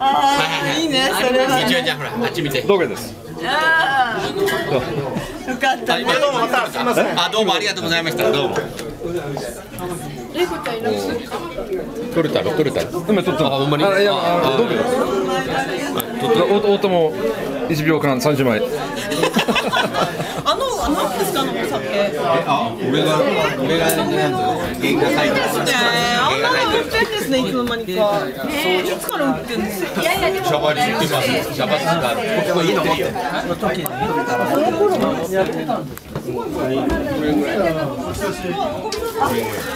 ああいいねそれは。みちおちゃんほらあっち見て。道下です。ああよかったね。どうもまたすみません。あどうもありがとうございました。どうも。取れたの取れたの。今撮ったあほんまに？あいやあですお大友1秒間30枚あのあなんですかあえあ俺が俺がなんと原画描いてねあんなの売ってんですねいつの間にかえーいつから売ってんですかシャバリ売ってますシャバスがここいいの持ってる